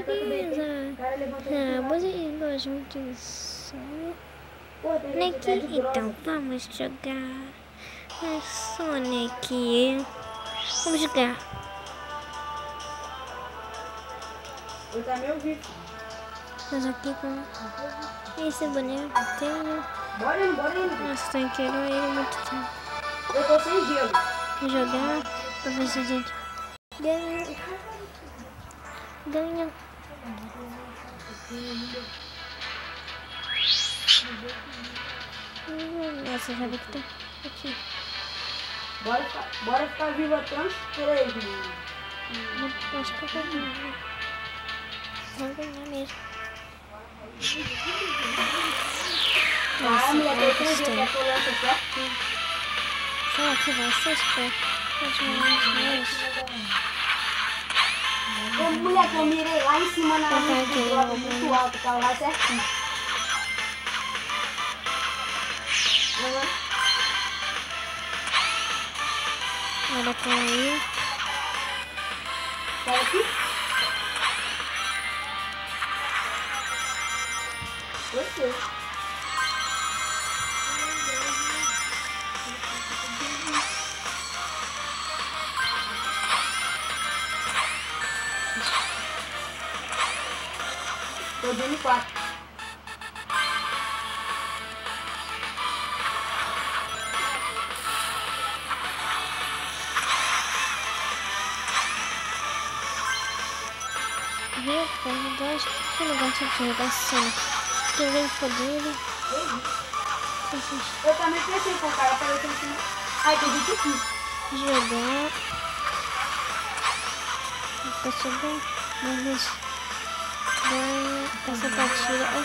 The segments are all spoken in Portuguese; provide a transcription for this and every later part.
Ah, vocês gostam? Sonic, então vamos jogar a Sonic. Vamos jogar. Eu também ouvi. Mas aqui com esse boneco tem. Bora bora. Nossa, tem que ir ele muito tempo. Eu tô sem gelo. Vou jogar pra ver se a gente ganha. Ganha. Hum, Nossa, sabe que tá aqui. Bora, ficar- bora ficar viva trans três, mano. Eu Acho que eu vou ganhar. Vou ganhar mesmo. Ah, mulher, tem que ver gostei. Será que vai ser super? Pode mais Ô, mulher, que eu mirei lá em cima na ó. muito alto, tá lá certinho. Olha caiu. Tá aqui? Gostei. Tô dando quatro. Viu? Tem dois. Que não gosta de jogar. Que vem poder. Eu também pensei com o cara aparecendo assim. Ai, tem gente aqui. Jogar. Passou bem. Mas ganha essa partida. Ai,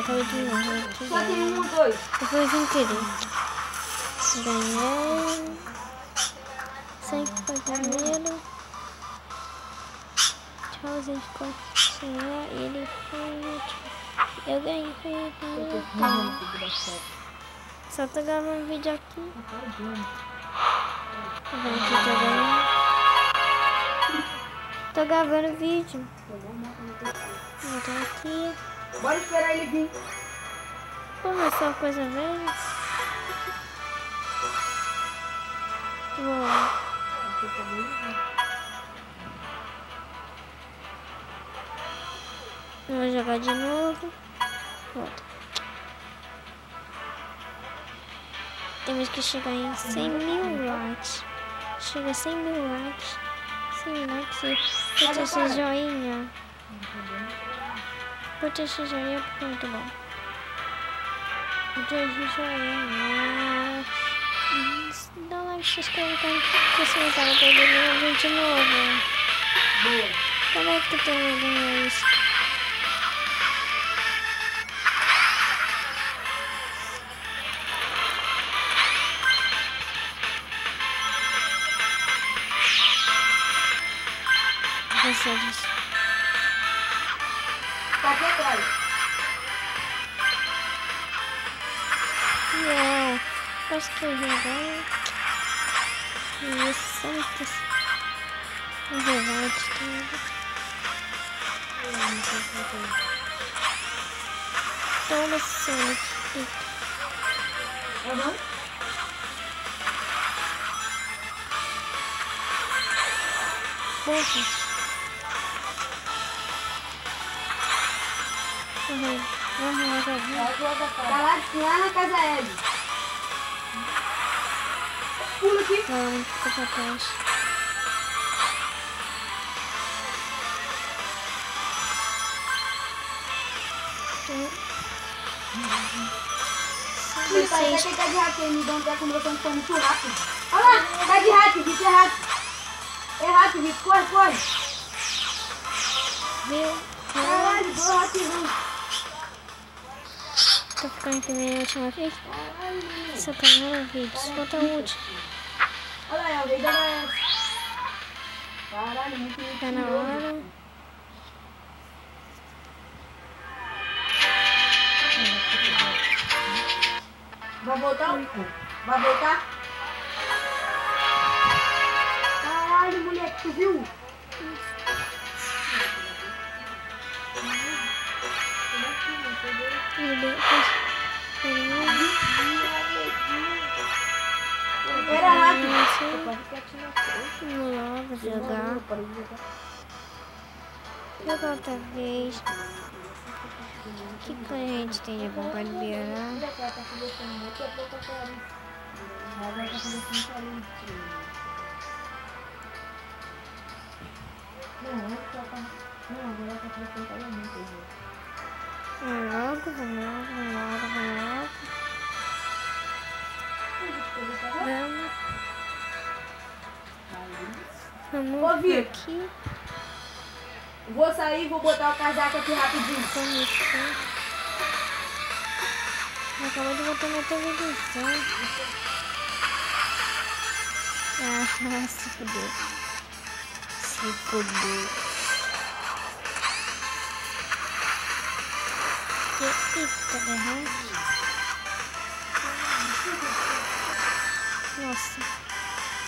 acabei de. Aqui Só tem um ou dois. Eu fui sem querer. Ganhei. Sem primeiro. Tchauzinho ficou sem ar e ele foi. Eu ganhei, primeiro. Só tô gravando vídeo aqui. Vendo que tô gravando. Tô gravando vídeo. Eu tô aqui. Bora esperar ele vir. Pô, mas só coisa velha. Vou. Vou jogar de novo. Volta. Temos que chegar em 100 mil likes. Chega a 100 mil likes. 100 likes e curte esse joinha. Curte esse joinha porque é muito bom. Curte esse joinha. Dá like, se inscreve, comenta, se para perder nenhum vídeo novo. Boa. Como é que tu ganhou isso? Tá aqui atrás. Não, posso eu jogar. Isso, Santos. Revolte tudo. Toma Sonic. Aham. Porra. Uhum. Uhum, já vi. Tá lá, lá na casa Ed. Pula aqui. Não, fica pra trás. Ih, pai, vai que de rato aí, me dá um meu tempo foi muito rápido. Olha lá, tá de rato, Vitor, é rato. É rato, Vitor, corre, corre. viu, Caralho, dois ratinhos. Tô ficando em primeira e última vez. Esse o primeiro vídeo, se falta o último. Olha lá, é o rei da Caralho, muito Tá na hora. Vai voltar? Vai voltar? Vamos logo jogar. Jogar outra vez. O que, que a gente tem de bom para liberar? Vamos logo, vamos logo, vamos logo, vamos logo. Vamos. Ô, Vamos Vitor. aqui. Vou sair e vou botar o casaco aqui rapidinho. Vamos. Acabou de botar na televisão. Ah, se fudeu. Se fudeu. E- Eita, derrame. Nossa.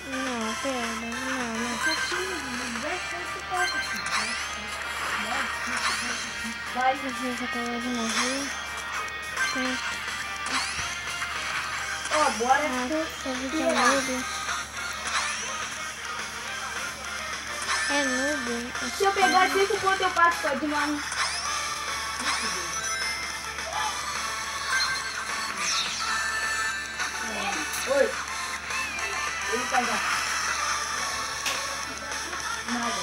Não, pera. Não, não. Vai. Vocês acabou de morrer. Ó, bora. Ah, serve de noob. É noob. Se eu pegar cinco pontos, eu passo, pode não. Já. Nada.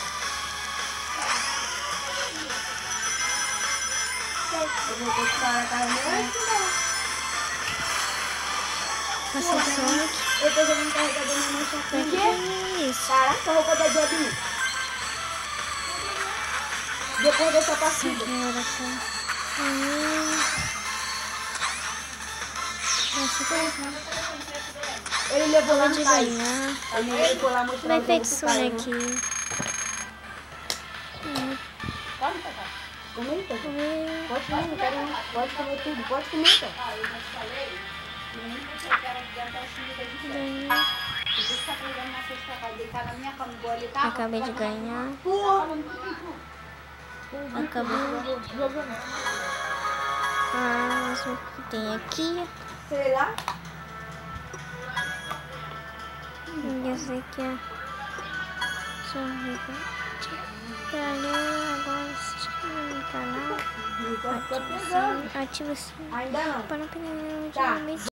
Eu vou continuar a carreira. Você Sonic. Eu tô jogando carregador na mão Pra chapinha. que é isso? Caraca, a roupa da Jobinha. Depois dessa partida. Nossa, que Ele levou lá de ganhar. Ele levou lá mostrar Vai o feito? Sonic. Pode pegar. Comenta. hum. Pode comer, não quero não. Pode comer tudo. Pode comer, tá? Ganhei. Acabei de ganhar. Porra! Acabou. Ah, mas o que tem aqui? Sei lá. Sei que é. Ver. Valeu, agora se inscreva no canal. Ativa o sininho. Ativa o sininho para não perder nenhum Tá. vídeo.